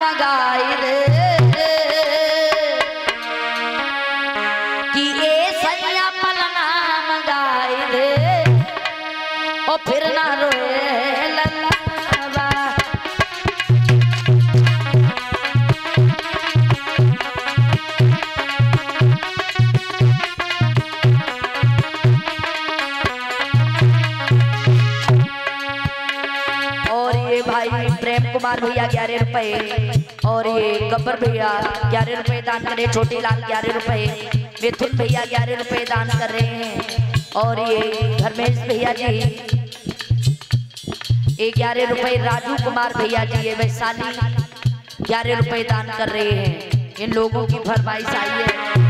गाई रे। सैया पलना मंगाई रे। फिर ना रोए भाई, प्रेम कुमार भैया ग्यारह रुपए। और ये गब्बर भैया ग्यारह रुपए दान करे, छोटे लाल ग्यारह रुपए। मिथुन भैया ग्यारह रुपए दान कर रहे हैं। और ये धर्मेश भैया जी, ये ग्यारह रुपए राजू कुमार भैया जी, ये वैशाली ग्यारह रुपए दान कर रहे हैं। इन लोगों की फरमाइश आई है।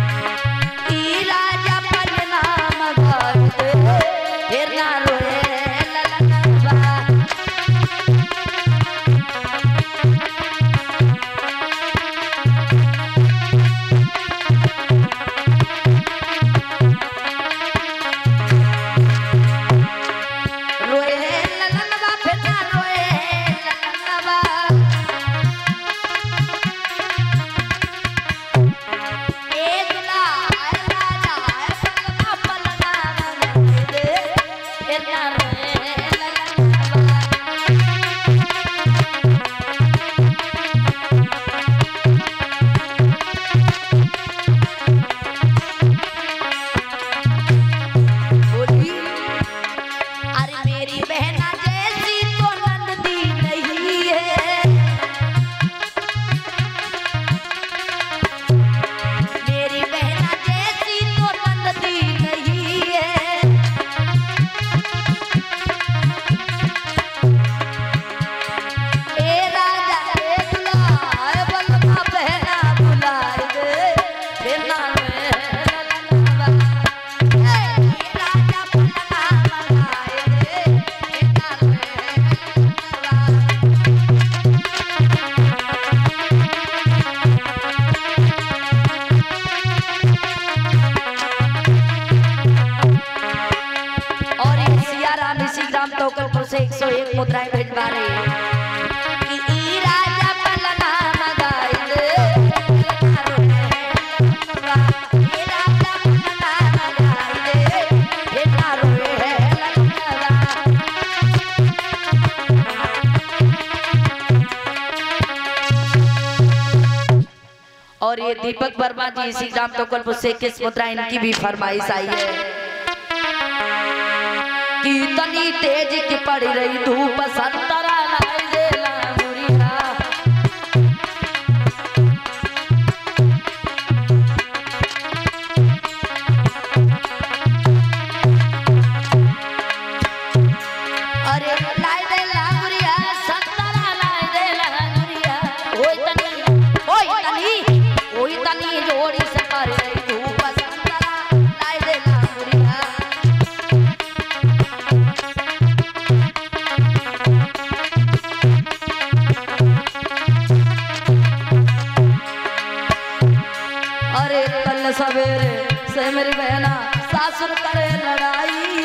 ग्राम तोकलपुर से 101 मुद्राएँ भिजवा रहे हैं कि ई राजा पलना मगाई दे ई राजा पलना मगाई दे हे ना रोए है और ये दीपक वर्मा जी इसी ग्राम तोकलपुर से किस मुद्रा इनकी भी फरमाइश आई है? कि तनी तेज की पड़ रही धूप संतरा सवेरे से मेरी बहना सासुर करे लड़ाई।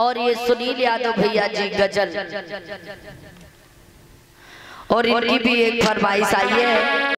और ये सुनील यादव भैया जी गज़ल। और इनकी भी एक फरमाइश आई है।